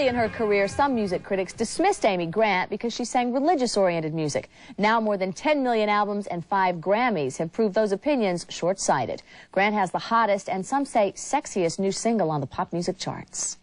Early in her career, some music critics dismissed Amy Grant because she sang religious-oriented music. Now more than 10 million albums and five Grammys have proved those opinions short-sighted. Grant has the hottest and some say sexiest new single on the pop music charts.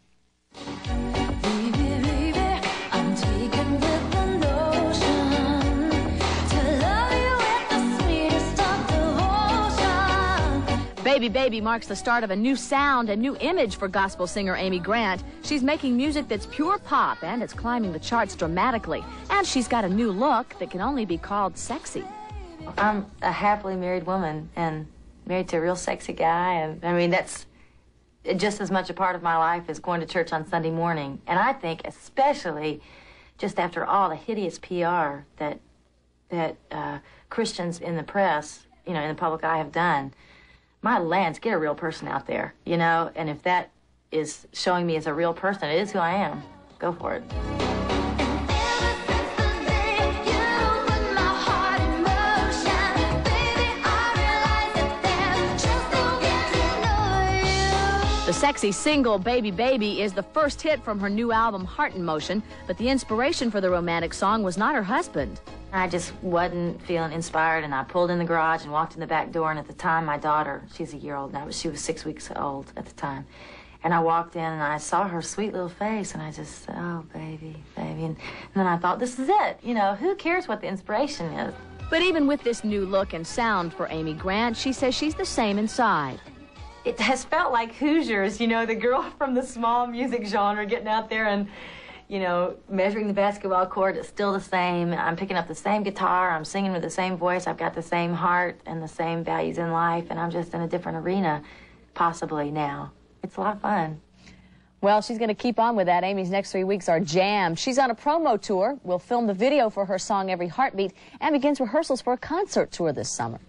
Baby Baby marks the start of a new sound and new image for gospel singer Amy Grant. She's making music that's pure pop and it's climbing the charts dramatically. And she's got a new look that can only be called sexy. I'm a happily married woman and married to a real sexy guy. And I mean, that's just as much a part of my life as going to church on Sunday morning. And I think, especially just after all the hideous PR that that uh, Christians in the press, you know, in the public eye have done, my lands, get a real person out there, you know? And if that is showing me as a real person, it is who I am. Go for it. The sexy single Baby Baby is the first hit from her new album Heart in Motion, but the inspiration for the romantic song was not her husband. I just wasn't feeling inspired, and I pulled in the garage and walked in the back door. And at the time, my daughter, she's a year old now, but she was six weeks old at the time. And I walked in and I saw her sweet little face, and I just said, Oh, baby, baby. And, and then I thought, This is it. You know, who cares what the inspiration is? But even with this new look and sound for Amy Grant, she says she's the same inside. It has felt like Hoosiers, you know, the girl from the small music genre getting out there and you know, measuring the basketball court is still the same. I'm picking up the same guitar. I'm singing with the same voice. I've got the same heart and the same values in life, and I'm just in a different arena, possibly now. It's a lot of fun. Well, she's going to keep on with that. Amy's next three weeks are jammed. She's on a promo tour. We'll film the video for her song Every Heartbeat and begins rehearsals for a concert tour this summer.